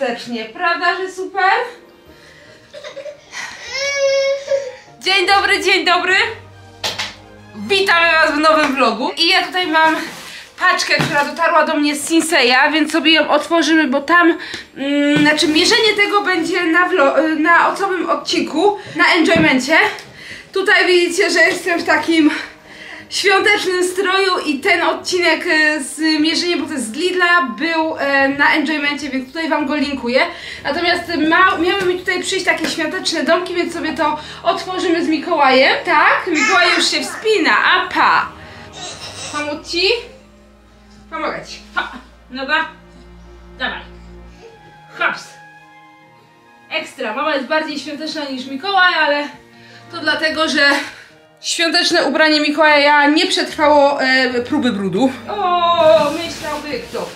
świątecznie, prawda, że super? Dzień dobry, dzień dobry. Witamy was w nowym vlogu. I ja tutaj mam paczkę, która dotarła do mnie z Sinseya, więc sobie ją otworzymy, bo tam, mm, znaczy mierzenie tego będzie na, vlo- na osobnym odcinku, na enjoymencie. Tutaj widzicie, że jestem w takim świątecznym stroju i ten odcinek e, z mierzeniem, bo to jest z Lidla, był e, na enjoymencie, więc tutaj wam go linkuję. Natomiast ma, miały mi tutaj przyjść takie świąteczne domki, więc sobie to otworzymy z Mikołajem. Tak, Mikołaj już się wspina, a pa! Pomóc ci? Pomogę ci. Ha, dobra? Dawaj. Hops. Ekstra, mama jest bardziej świąteczna niż Mikołaj, ale to dlatego, że świąteczne ubranie Mikołaja nie przetrwało e, próby brudu. O, myślałby kto,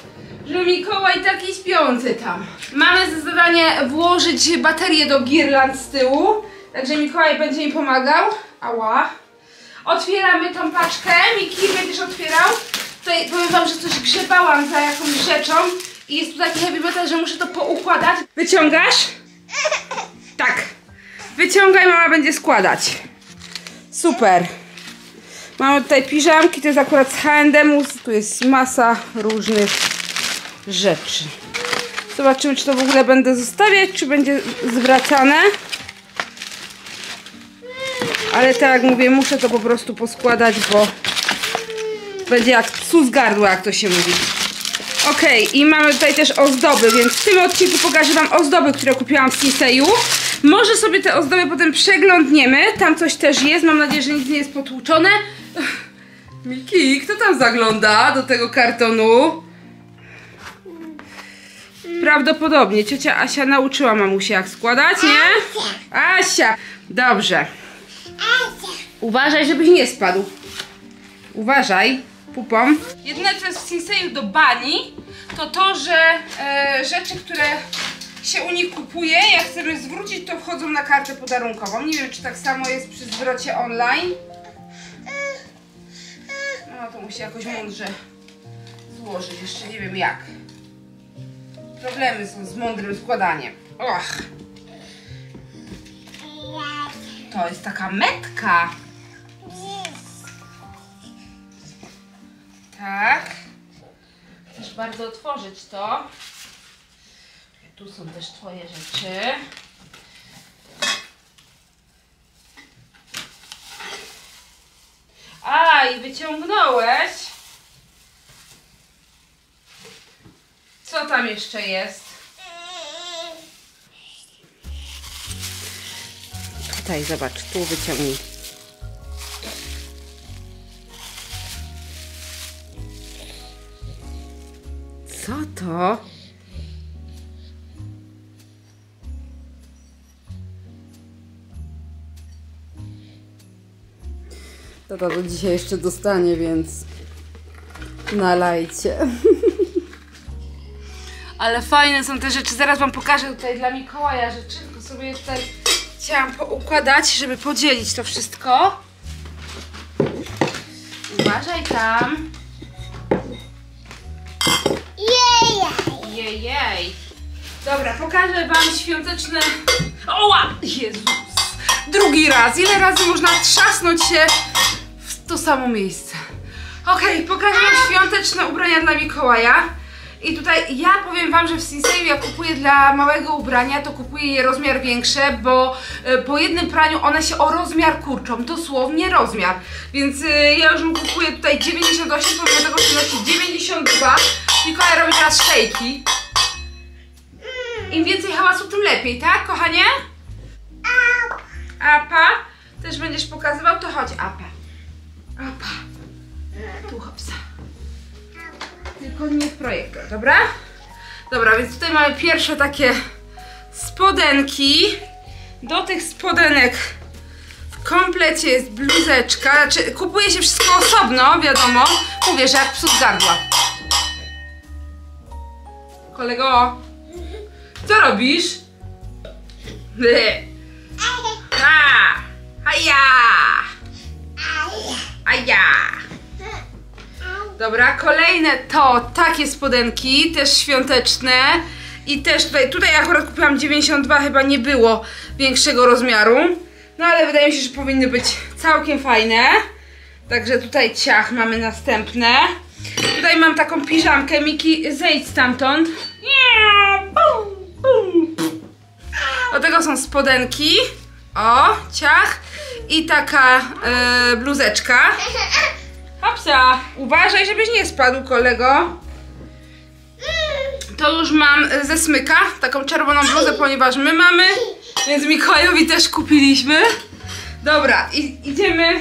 że Mikołaj taki śpiący tam. Mamy za zadanie włożyć baterię do girland z tyłu, także Mikołaj będzie mi pomagał. Ała. Otwieramy tą paczkę, Miki będziesz otwierał. Tutaj powiem wam, że coś grzebałam za jakąś rzeczą i jest tu taki heavy metal, że muszę to poukładać. Wyciągasz? Tak. Wyciągaj, mama będzie składać. Super. Mamy tutaj piżamki, to jest akurat z H&M, tu jest masa różnych rzeczy. Zobaczymy, czy to w ogóle będę zostawiać, czy będzie zwracane. Ale tak jak mówię, muszę to po prostu poskładać, bo będzie jak psu z gardła, jak to się mówi. Okej, i mamy tutaj też ozdoby, więc w tym odcinku pokażę wam ozdoby, które kupiłam w Sinseju. Może sobie te ozdoby potem przeglądniemy. Tam coś też jest, mam nadzieję, że nic nie jest potłuczone. Miki, kto tam zagląda do tego kartonu? Prawdopodobnie ciocia Asia nauczyła mamusię jak składać, nie? Asia! Dobrze. Uważaj, żebyś nie spadł. Uważaj, pupą. Jedyne co jest w do bani, to to, że e, rzeczy, które się u nich kupuje, jak chcemy zwrócić, to wchodzą na kartę podarunkową. Nie wiem, czy tak samo jest przy zwrocie online. No to musi jakoś mądrze złożyć, jeszcze nie wiem jak. Problemy są z mądrym składaniem. Och. To jest taka metka. Tak. Chcesz bardzo otworzyć to. Tu są też twoje rzeczy. A, i wyciągnąłeś. Co tam jeszcze jest? Tutaj, zobacz, tu wyciągnij. Co to? Tata to dzisiaj jeszcze dostanie, więc nalajcie. Ale fajne są te rzeczy. Zaraz wam pokażę tutaj dla Mikołaja rzeczy. Tylko sobie tutaj chciałam poukładać, żeby podzielić to wszystko. Uważaj tam. Jej! Jejej. Dobra, pokażę wam świąteczne... Oła! Jezus! Drugi raz. Ile razy można trzasnąć się to samo miejsce? Okej, pokażę wam świąteczne ubrania dla Mikołaja. I tutaj ja powiem wam, że w Sinseju jak kupuję dla małego ubrania, to kupuję je rozmiar większe, bo e, po jednym praniu one się o rozmiar kurczą, dosłownie rozmiar. Więc e, ja już mu kupuję tutaj 98, pomimo tego, że nosi 92. Mikołaj robi teraz szejki. Im więcej hałasu, tym lepiej, tak, kochanie? Apa, też będziesz pokazywał, to chodź, apa. Apa. Tu hopsa. Tylko nie w dobra? Dobra, więc tutaj mamy pierwsze takie spodenki. Do tych spodenek w komplecie jest bluzeczka. Znaczy, kupuje się wszystko osobno, wiadomo. Mówię, że jak psu z gardła. Kolego, co robisz? Ha! Haja! Aja! Dobra, kolejne to takie spodenki, też świąteczne. I też tutaj, tutaj akurat kupiłam 92, chyba nie było większego rozmiaru. No ale wydaje mi się, że powinny być całkiem fajne. Także tutaj ciach mamy następne. Tutaj mam taką piżamkę. Miki, zejdź stamtąd. Do tego są spodenki. O, ciach. I taka e, bluzeczka. Hopsa, uważaj, żebyś nie spadł, kolego. To już mam ze smyka, taką czerwoną bluzę, ponieważ my mamy, więc Mikołajowi też kupiliśmy. Dobra, idziemy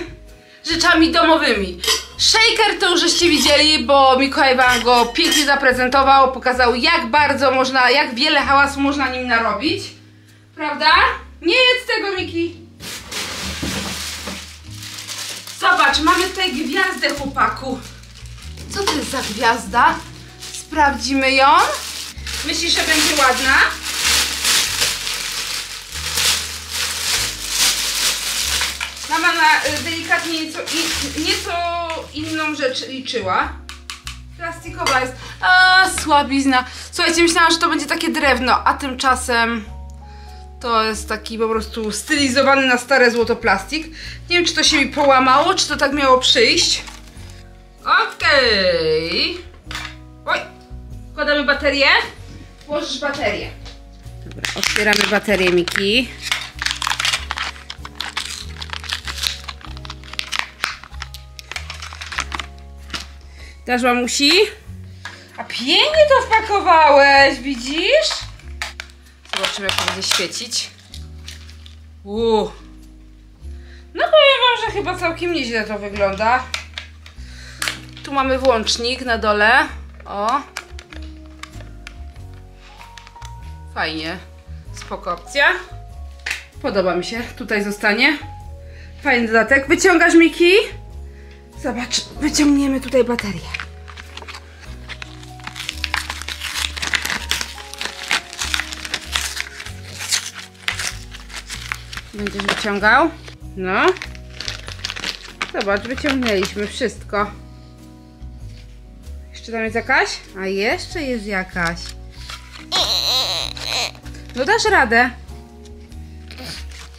rzeczami domowymi. Shaker to już żeście widzieli, bo Mikołaj wam go pięknie zaprezentował, pokazał jak bardzo można, jak wiele hałasu można nim narobić. Prawda? Nie jedz tego, Miki. Zobacz, mamy tutaj gwiazdę, chłopaku. Co to jest za gwiazda? Sprawdzimy ją. Myślisz, że będzie ładna? Mama na y, delikatnie nieco, nieco inną rzecz liczyła. Plastikowa jest. A, słabizna. Słuchajcie, myślałam, że to będzie takie drewno, a tymczasem to jest taki po prostu stylizowany na stare złoto plastik. Nie wiem, czy to się mi połamało, czy to tak miało przyjść. Okej. Oj, wkładamy baterię. Włożysz baterię. Dobra, otwieramy baterię, Miki. Dasz mamusi? A pięknie to wpakowałeś, widzisz? Zobaczymy, jak to będzie świecić. Uuu. No powiem wam, że chyba całkiem nieźle to wygląda. Tu mamy włącznik na dole. O. Fajnie. Spoko opcja. Podoba mi się. Tutaj zostanie. Fajny dodatek. Wyciągasz Miki? Zobacz, wyciągniemy tutaj baterię. Będziesz wyciągał? No. Zobacz, wyciągnęliśmy wszystko. Jeszcze tam jest jakaś? A jeszcze jest jakaś. No dasz radę.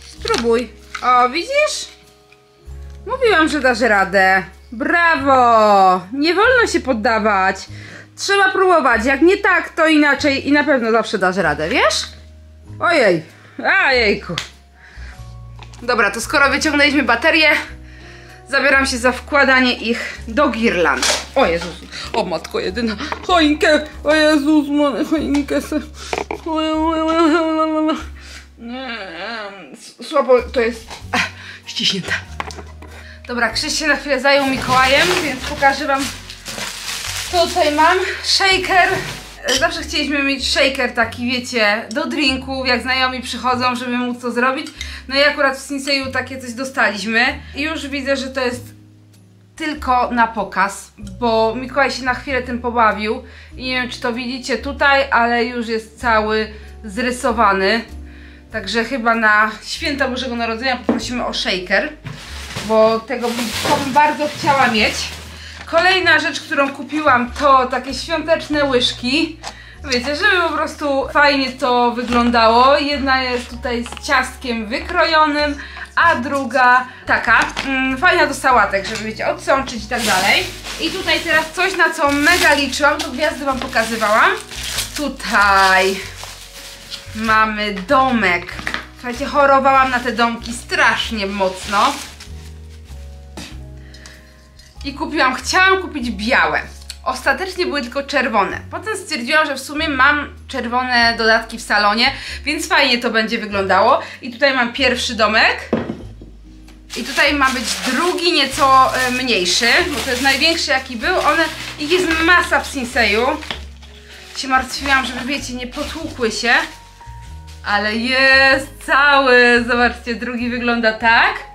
Spróbuj. O, widzisz? Mówiłam, że dasz radę. Brawo! Nie wolno się poddawać. Trzeba próbować. Jak nie tak, to inaczej i na pewno zawsze dasz radę, wiesz? Ojej. Ajejku. Dobra, to skoro wyciągnęliśmy baterię, zabieram się za wkładanie ich do girland. O Jezus, o matko jedyna, choinkę, o Jezus, choinkę se. Słabo to jest ach. Dobra, Krzyś się na chwilę zajął Mikołajem, więc pokażę wam co tutaj mam. Shaker. Zawsze chcieliśmy mieć shaker taki, wiecie, do drinków, jak znajomi przychodzą, żeby móc to zrobić. No i akurat w Sinseju takie coś dostaliśmy. I już widzę, że to jest tylko na pokaz, bo Mikołaj się na chwilę tym pobawił. I nie wiem, czy to widzicie tutaj, ale już jest cały zrysowany. Także chyba na święta Bożego Narodzenia poprosimy o shaker, bo tego bym, bardzo chciała mieć. Kolejna rzecz, którą kupiłam to takie świąteczne łyżki. Wiecie, żeby po prostu fajnie to wyglądało. Jedna jest tutaj z ciastkiem wykrojonym, a druga taka mm, fajna do sałatek, żeby wiecie, odsączyć i tak dalej. I tutaj teraz coś, na co mega liczyłam, to gwiazdy wam pokazywałam. Tutaj mamy domek. Słuchajcie, chorowałam na te domki strasznie mocno. I kupiłam, chciałam kupić białe. Ostatecznie były tylko czerwone. Potem stwierdziłam, że w sumie mam czerwone dodatki w salonie, więc fajnie to będzie wyglądało. I tutaj mam pierwszy domek. I tutaj ma być drugi, nieco e, mniejszy, bo to jest największy jaki był. One, ich jest masa w Sinseju. Się martwiłam, żeby wiecie, nie potłukły się. Ale jest cały. Zobaczcie, drugi wygląda tak.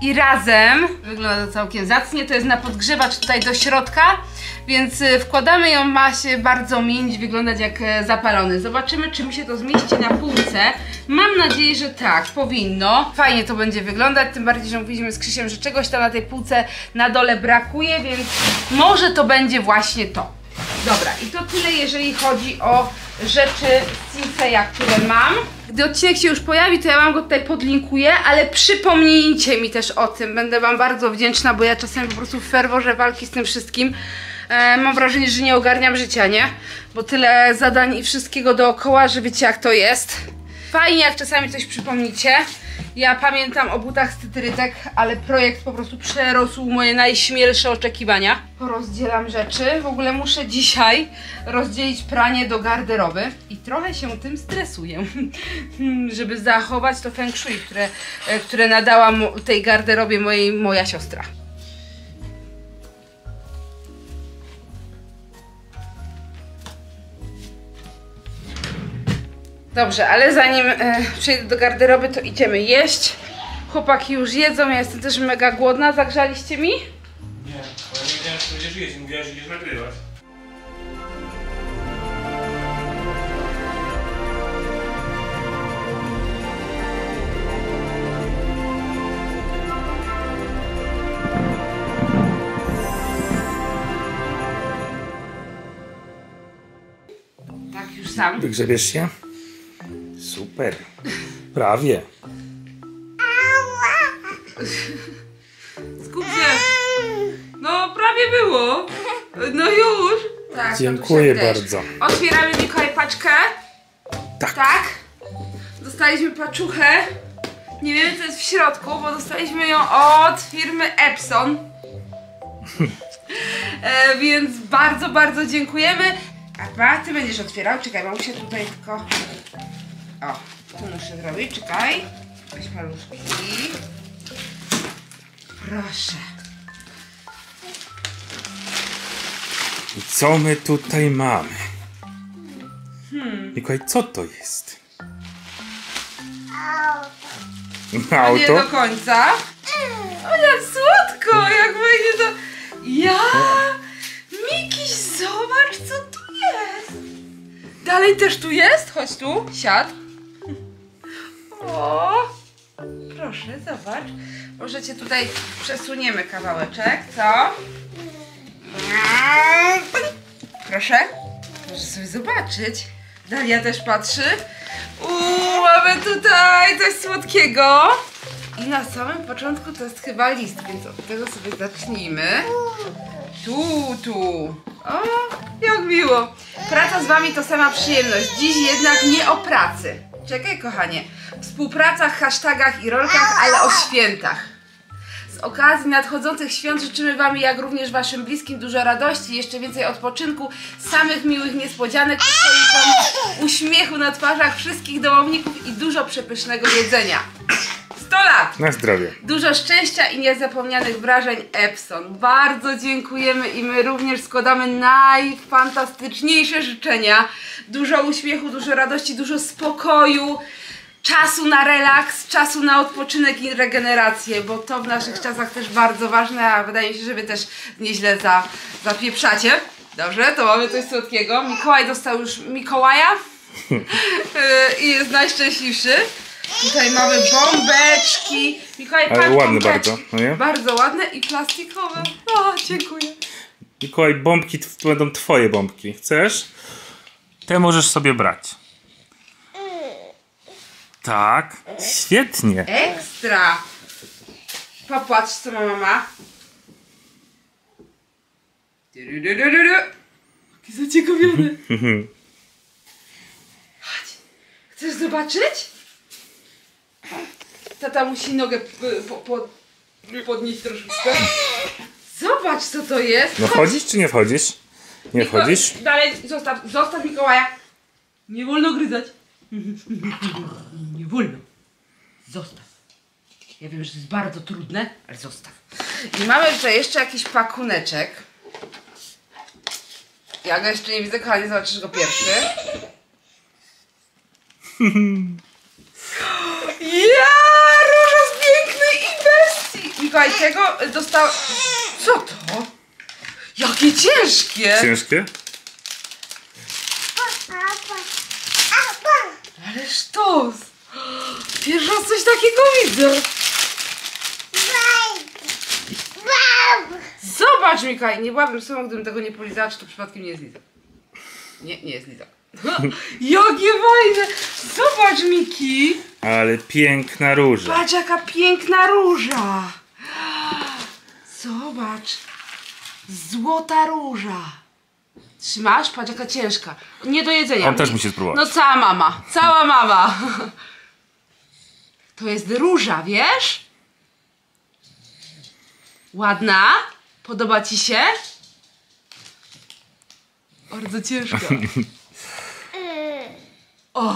I razem wygląda całkiem zacnie. To jest na podgrzewacz tutaj do środka, więc y, wkładamy ją, ma się bardzo mięć, wyglądać jak e, zapalony. Zobaczymy, czy mi się to zmieści na półce. Mam nadzieję, że tak, powinno. Fajnie to będzie wyglądać, tym bardziej, że mówiliśmy z Krzysiem, że czegoś tam na tej półce na dole brakuje, więc może to będzie właśnie to. Dobra, i to tyle, jeżeli chodzi o rzeczy z Sinseya, które mam. Gdy odcinek się już pojawi, to ja wam go tutaj podlinkuję, ale przypomnijcie mi też o tym. Będę wam bardzo wdzięczna, bo ja czasami po prostu w ferworze walki z tym wszystkim e, mam wrażenie, że nie ogarniam życia, nie? Bo tyle zadań i wszystkiego dookoła, że wiecie jak to jest. Fajnie, jak czasami coś przypomnicie. Ja pamiętam o butach z tytrytek, ale projekt po prostu przerósł moje najśmielsze oczekiwania. Porozdzielam rzeczy. W ogóle muszę dzisiaj rozdzielić pranie do garderoby i trochę się tym stresuję, żeby zachować to feng shui, które, e, które nadała tej garderobie mojej moja siostra. Dobrze, ale zanim e, przejdę do garderoby, to idziemy jeść. Chłopaki już jedzą, ja jestem też mega głodna. Zagrzaliście mi? Nie, ale nie wiedziałem, że będziesz jeść, mówiłaś, że idziesz nagrywać. Tak, już sam. Wygrzebiesz się? Super. Prawie. Skup się. No, prawie było. No już. Tak, Dziękuję Tatusia też. bardzo. Otwieramy Mikołaj paczkę. Tak. Tak. Dostaliśmy paczuchę. Nie wiemy co jest w środku, bo dostaliśmy ją od firmy Epson. e, więc bardzo, bardzo dziękujemy. A ty będziesz otwierał. Czekaj, bo muszę tutaj tylko... O, tu muszę zrobić. Czekaj. Weź paluszki. Proszę. I co my tutaj mamy? Mikołaj, co to jest? A nie do Auto? końca. O, jak słodko, jak będzie to... Ja! Mikiś, zobacz, co tu jest. Dalej też tu jest? Chodź tu, siad. O! Proszę, zobacz. Możecie tutaj przesuniemy kawałeczek, co? Proszę. Proszę sobie zobaczyć. Dalia też patrzy. Uuu, mamy tutaj coś słodkiego. I na samym początku to jest chyba list, więc od tego sobie zacznijmy. Tu, tu. O, jak miło. Praca z wami to sama przyjemność. Dziś jednak nie o pracy. Czekaj, kochanie. Współpracach, hashtagach i rolkach, ale o świętach. Z okazji nadchodzących świąt życzymy Wam, jak również Waszym bliskim, dużo radości, jeszcze więcej odpoczynku, samych miłych niespodzianek, uśmiechu na twarzach wszystkich domowników i dużo przepysznego jedzenia. 100 lat! Na zdrowie. Dużo szczęścia i niezapomnianych wrażeń Epson. Bardzo dziękujemy i my również składamy najfantastyczniejsze życzenia. Dużo uśmiechu, dużo radości, dużo spokoju, czasu na relaks, czasu na odpoczynek i regenerację, bo to w naszych czasach też bardzo ważne, a wydaje mi się, że wy też nieźle za, zapieprzacie. Dobrze, to mamy coś słodkiego. Mikołaj dostał już Mikołaja Yy, i jest najszczęśliwszy. Tutaj mamy bombeczki. Mikołaj, Ale bombeczki. bardzo, no nie? Bardzo ładne i plastikowe. O, dziękuję. Mikołaj, bombki to będą twoje bombki. Chcesz? Te możesz sobie brać. Tak. Świetnie. Ekstra. Popatrz, co ma mama. Jaki zaciekawiony. Chodź. Chcesz zobaczyć? Tata musi nogę po, po, podnieść troszeczkę. Zobacz, co to jest. No wchodzisz czy nie wchodzisz? Nie Miko- wchodzisz? Dalej, zostaw, zostaw Mikołaja. Nie wolno gryzać. Wolno. Zostaw. Ja wiem, że to jest bardzo trudne, ale zostaw. I mamy tutaj jeszcze jakiś pakuneczek. Ja go jeszcze nie widzę, kochanie, zobaczysz go pierwszy. Ja, róża z pięknej i bestii. Mikołaj, tego dostał... Co to? Jakie ciężkie! Ciężkie? Ale sztos! Pierwszy raz coś takiego widzę! Zobacz, Mikołaj, nie byłabym sobą, gdybym tego nie polizała, czy to przypadkiem nie jest lizak. Nie, nie jest lizak. Jakie fajne! Zobacz, Miki! Ale piękna róża. Patrz, jaka piękna róża! Zobacz! Złota róża! Trzymasz? Patrz, jaka ciężka. Nie do jedzenia. On też musi spróbować. No cała mama. Cała mama. To jest róża, wiesz? Ładna? Podoba ci się? Bardzo ciężka. O!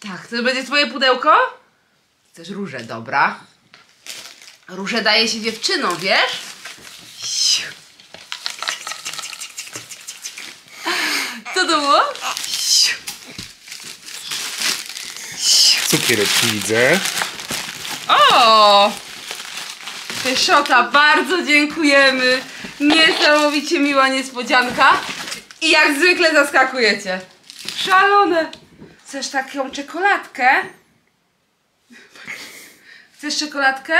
Tak, to będzie twoje pudełko? Chcesz różę, dobra. Różę daje się dziewczynom, wiesz? Siu. Co to było? Siu. Cukierek widzę. O! Pyszota, bardzo dziękujemy. Niesamowicie miła niespodzianka. I jak zwykle zaskakujecie. Szalone. Chcesz taką czekoladkę? Chcesz czekoladkę?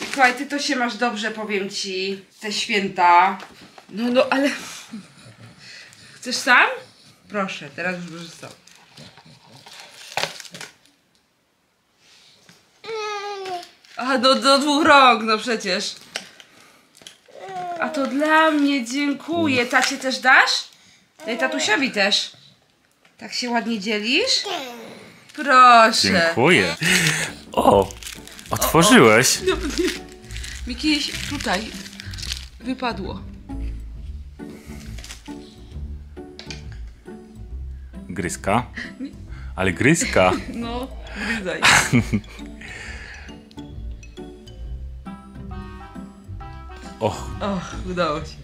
Mikołaj, ty to się masz dobrze, powiem ci. Te święta. No, no, ale... Chcesz sam? Proszę, teraz już możesz sam. A do, do dwóch rąk, no przecież. A to dla mnie, dziękuję. Tacie też dasz? Daj tatusiowi też. Tak się ładnie dzielisz? Proszę. Dziękuję. O, otworzyłeś. No, Miki, tutaj wypadło. Gryzka. Ale gryzka. No, gryzaj. Och, Och, udało się.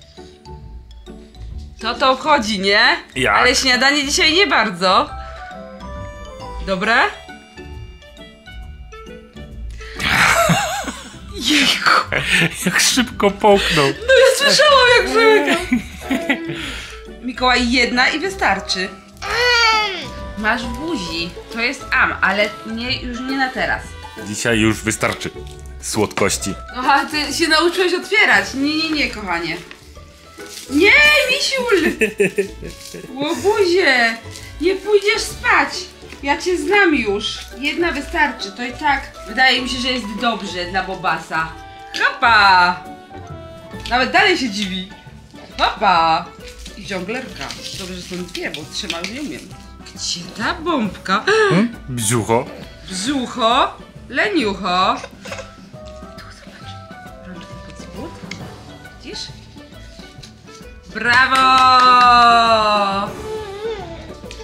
To to obchodzi, nie? Jak? Ale śniadanie dzisiaj nie bardzo. Dobre? Jejku. jak szybko połknął. No ja słyszałam jak przełykam. Mikołaj, jedna i wystarczy. Masz w buzi. To jest am, ale nie, już nie na teraz. Dzisiaj już wystarczy słodkości. No a ty się nauczyłeś otwierać. Nie, nie, nie, kochanie. Nie, misiul! Łobuzie! Nie pójdziesz spać! Ja cię znam już. Jedna wystarczy, to i tak wydaje mi się, że jest dobrze dla Bobasa. Hopa! Nawet dalej się dziwi. Hopa! I żonglerka. Dobrze, że są dwie, bo trzema już nie umiem. Gdzie ta bombka? Hmm? Bziucho. Brzucho, leniucho. Brawo!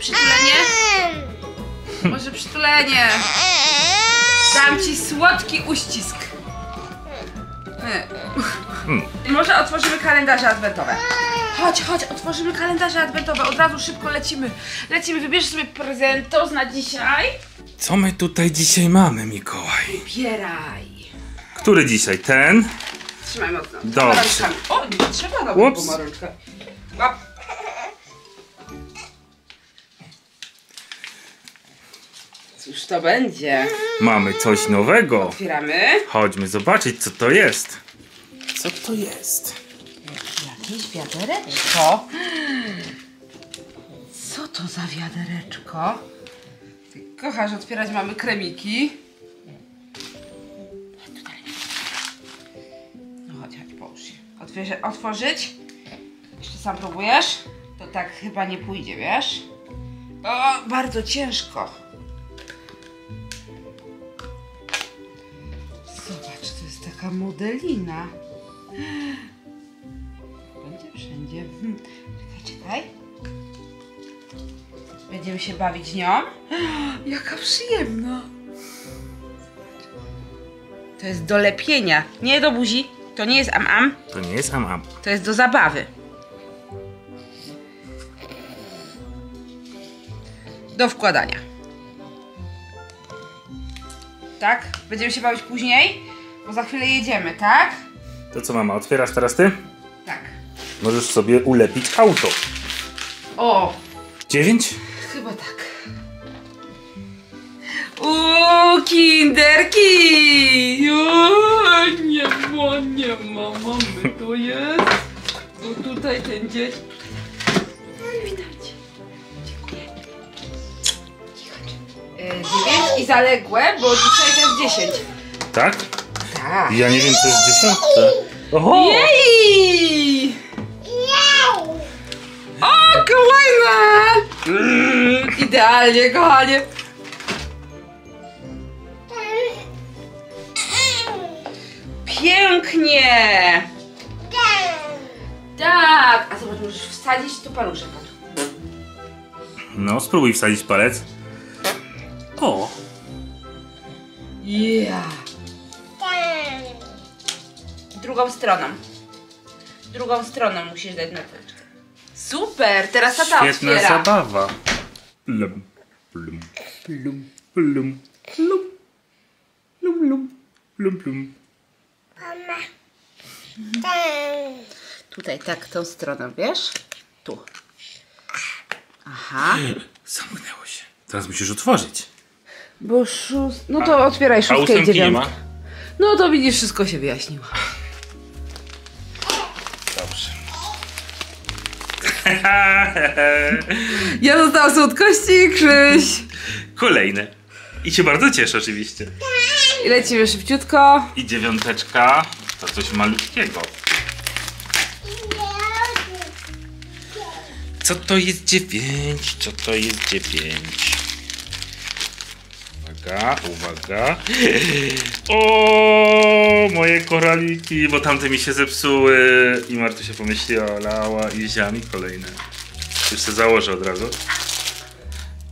Przytulenie? Może przytulenie? Dam ci słodki uścisk. Nie. Może otworzymy kalendarze adwentowe. Chodź, chodź, otworzymy kalendarze adwentowe. Od razu szybko lecimy. Lecimy, wybierz sobie prezentos na dzisiaj. Co my tutaj dzisiaj mamy, Mikołaj? Wybieraj. Który dzisiaj? Ten? Trzymaj mocno. Dobrze. O, nie trzeba robić Ups. dwoma rączkami. Łap. Cóż to będzie? Mamy coś nowego. Otwieramy. Chodźmy zobaczyć, co to jest. Co to jest? Jakieś wiadereczko. Co to za wiadereczko? Ty kochasz otwierać, mamy kremiki. Otwierz, otworzyć? Jeszcze sam próbujesz? To tak chyba nie pójdzie, wiesz? O, bardzo ciężko. Zobacz, to jest taka modelina. Będzie wszędzie. Hmm. Czekaj, czekaj. Będziemy się bawić nią. Jaka przyjemna. To jest do lepienia. Nie do buzi. To nie jest am-am. To nie jest am-am. To jest do zabawy. Do wkładania. Tak? Będziemy się bawić później? Bo za chwilę jedziemy, tak? To co mama, otwierasz teraz ty? Tak. Możesz sobie ulepić auto. O, Dziewięć? Chyba tak. Uuu, kinderki! Uuu, nie ma, nie ma, mamy to jest. O tutaj ten dzień. Widać. Dziękuję. E, Dziewięć i zaległe, bo dzisiaj to jest dziesięć. Tak? Tak. Ja nie wiem, co jest dziesiątce. Oho! Jej! O, kolejne! Mm, idealnie, kochanie. Pięknie! Tak! A zobacz, możesz wsadzić tu paluszek. No, spróbuj wsadzić palec. O! Yeah! Drugą stroną. Drugą stroną musisz dać na teczkę. Super! Teraz tata Świetna otwiera. zabawa. Plum, plum, plum, plum, plum, plum, plum, plum, plum. Tutaj tak, tą stroną, wiesz? Tu. Aha. Zamknęło się. Teraz musisz otworzyć. Bo szóst... No to otwieraj A szóstkę i ósemki nie dziewiątkę. ma? No to widzisz, wszystko się wyjaśniło. Dobrze. Ja dostałam słodkości, Krzyś. Kolejne. I się bardzo cieszę oczywiście. I lecimy szybciutko. I dziewiąteczka to coś malutkiego. Co to jest dziewięć? Co to jest dziewięć? Uwaga, uwaga. O, moje koraliki, bo tamte mi się zepsuły. I Martusia pomyślała, lała i wzięła mi kolejne. Już się założę od razu.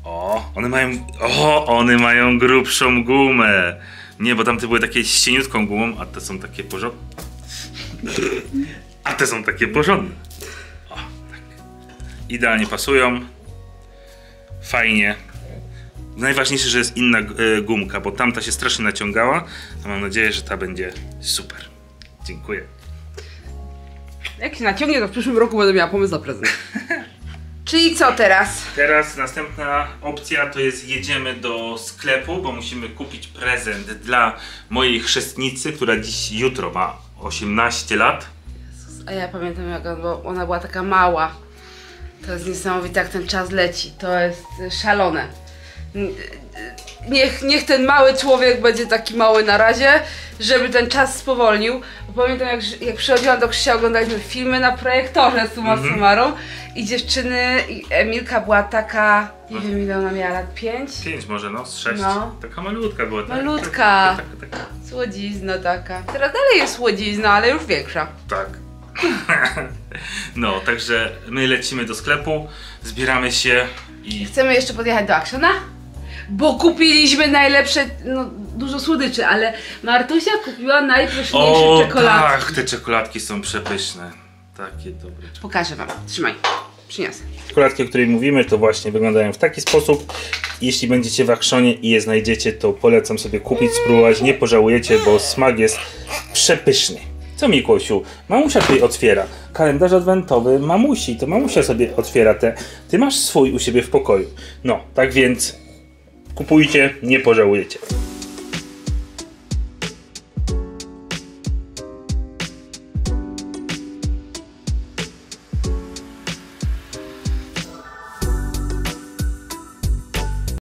O, one mają. O, one mają grubszą gumę. Nie, bo tamte były takie z cieniutką gumą, a te są takie porządne. A te są takie porządne. O, tak. Idealnie pasują. Fajnie. Najważniejsze, że jest inna e, gumka, bo tamta się strasznie naciągała. A mam nadzieję, że ta będzie super. Dziękuję. Jak się naciągnie, to w przyszłym roku będę miała pomysł na prezent. Czyli co teraz? Teraz następna opcja to jest jedziemy do sklepu, bo musimy kupić prezent dla mojej chrzestnicy, która dziś, jutro ma 18 lat. A ja pamiętam, jak ona była, ona była taka mała. To jest niesamowite, jak ten czas leci. To jest szalone. Niech, niech ten mały człowiek będzie taki mały na razie, żeby ten czas spowolnił. Bo pamiętam, jak, jak przychodziłam do Krzysia, oglądaliśmy filmy na projektorze summa summarum i dziewczyny, i Emilka była taka, nie wiem ile ona miała lat, pięć? 5 może, no, z 6. No. Taka malutka była. Tak, Malutka. Tak, tak, tak. Słodzizna taka. Teraz dalej jest słodzizna, ale już większa. tak. no, także my lecimy do sklepu, zbieramy się i Chcemy jeszcze podjechać do Actiona, bo kupiliśmy najlepsze, no dużo słodyczy, ale Martusia kupiła najpyszniejsze O, czekoladki. tak, te czekoladki są przepyszne. Takie dobre. Pokażę wam, trzymaj, przyniosę. Czekoladki, o której mówimy, to właśnie wyglądają w taki sposób. Jeśli będziecie w Akrzonie i je znajdziecie, to polecam sobie kupić, spróbować. Nie pożałujecie, bo smak jest przepyszny. Co Mikołasiu? Mamusia tutaj otwiera. Kalendarz adwentowy mamusi, to mamusia sobie otwiera te. Ty masz swój u siebie w pokoju. No, tak więc kupujcie, nie pożałujecie.